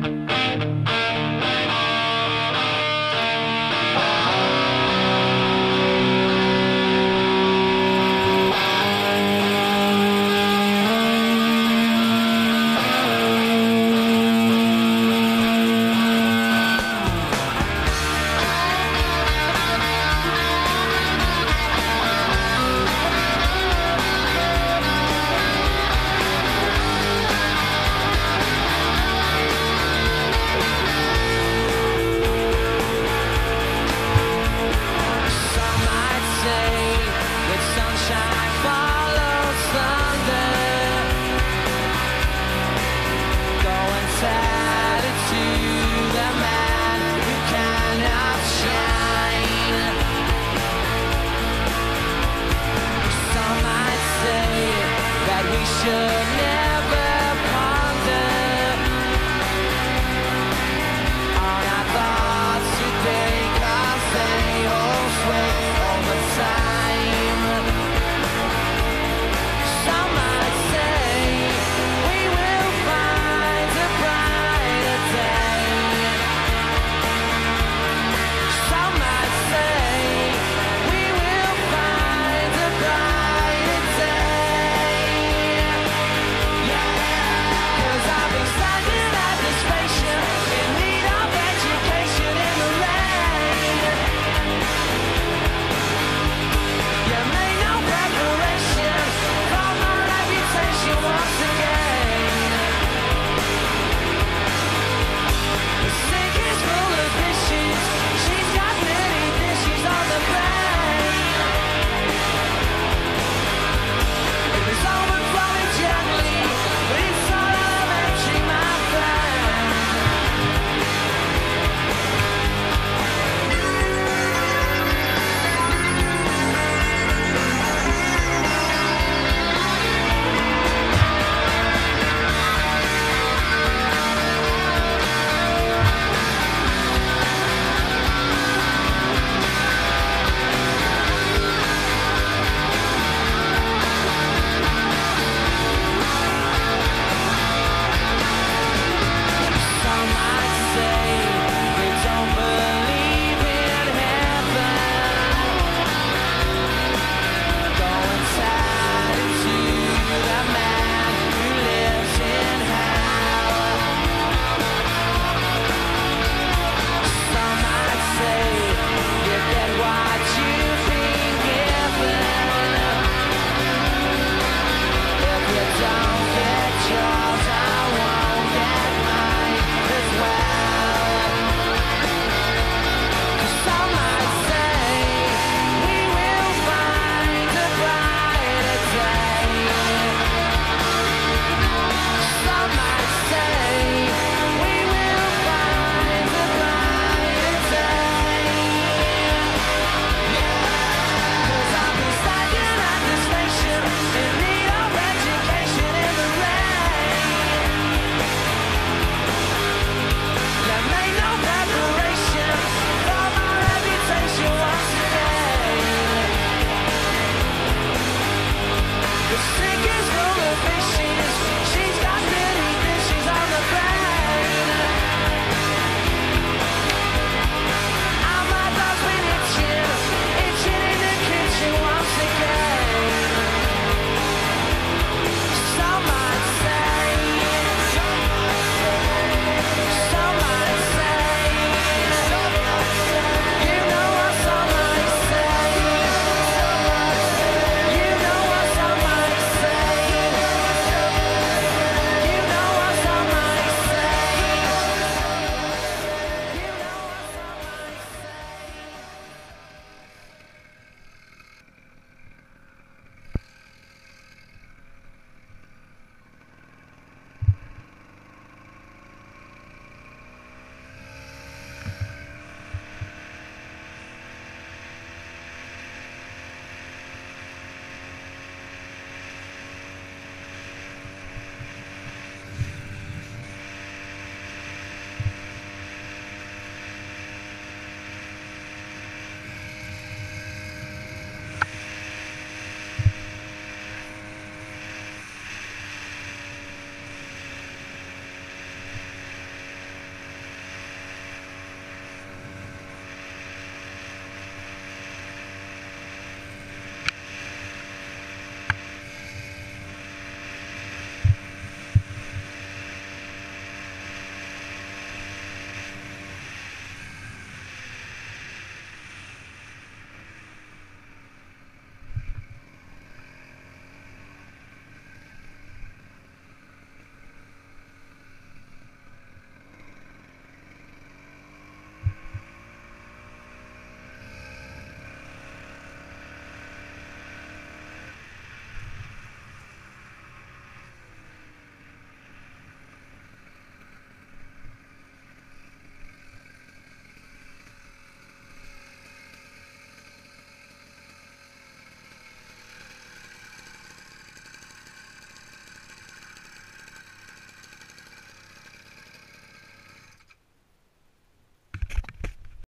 Some Some